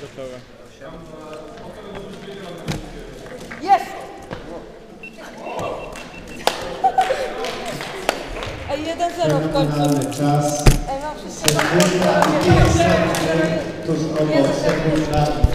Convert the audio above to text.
Gotowe. Jest! Ej, 1-0 w końcu. Czas. Ej, mam wszystkiego. Sekunda i 5 tuż obok